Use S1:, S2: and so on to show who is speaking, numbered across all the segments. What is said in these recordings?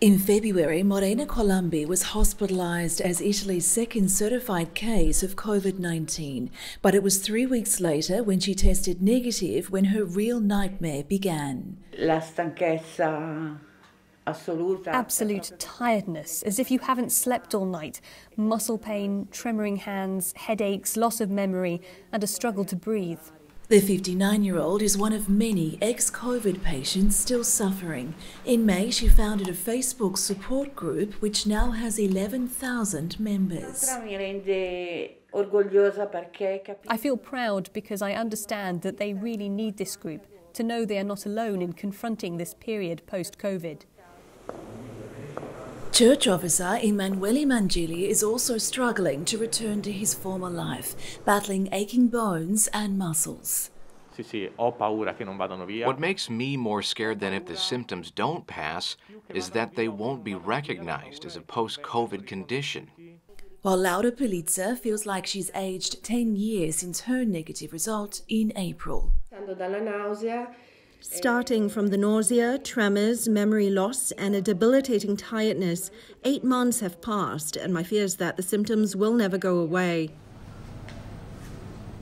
S1: In February, Morena Colombi was hospitalized as Italy's second certified case of COVID 19, but it was three weeks later when she tested negative when her real nightmare began.
S2: La stanchezza assoluta.
S3: Absolute tiredness, as if you haven't slept all night, muscle pain, tremoring hands, headaches, loss of memory, and a struggle to breathe.
S1: The 59 year old is one of many ex COVID patients still suffering. In May, she founded a Facebook support group which now has 11,000 members.
S2: Mi rende orgogliosa perché capisco.
S3: I feel proud because I understand that they really need this group, to know they are not alone in confronting this period post COVID.
S1: Church officer Emanuele Mangili is also struggling to return to his former life, battling aching bones and muscles.
S4: Sì, sì, ho paura che non vadano via.
S5: What makes me more scared than if the symptoms don't pass is that they won't be recognized as a post COVID condition.
S1: While Laura Pulitzer feels like she's aged 10 years since her negative result in April.
S6: Passando dalla nausea
S7: Starting from the nausea, tremors, memory loss, and a debilitating tiredness, eight months have passed, and my fear is that the symptoms will never go away.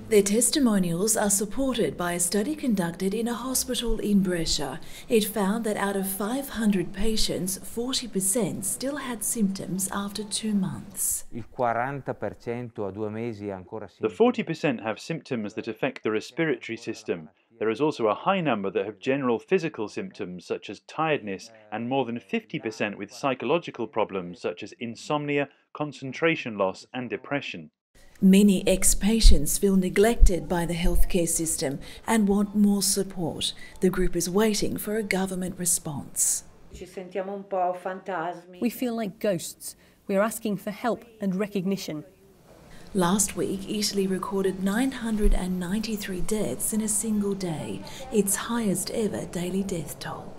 S1: Their testimonials are supported by a study conducted in a hospital in Brescia. It found that out of 500 patients, 40% still had symptoms after two months.
S8: Il 40% a due mesi ha ancora
S9: The 40% have symptoms that affect the respiratory system. There is also a high number that have general physical symptoms such as tiredness, and more than 50% with psychological problems such as insomnia, concentration loss, and depression.
S1: Many ex patients feel neglected by the healthcare system and want more support. The group is waiting for a government response.
S2: Ci sentiamo un po' fantasmi.
S3: We feel like ghosts. We are asking for help and recognition.
S1: Last week, Italy recorded 993 deaths in a single day, its highest ever daily death toll.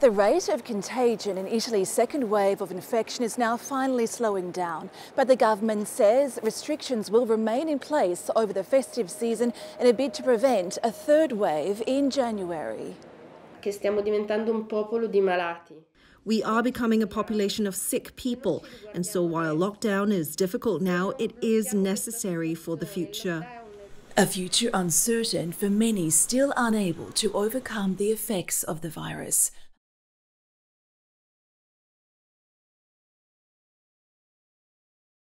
S10: The rate of contagion in Italy's second wave of infection is now finally slowing down, but the government says restrictions will remain in place over the festive season in a bid to prevent a third wave in January.
S6: che stiamo diventando un popolo di malati.
S7: We are becoming a population of sick people, and so while lockdown is difficult now, it is necessary for the future.
S1: A future uncertain for many still unable to overcome the effects of the virus.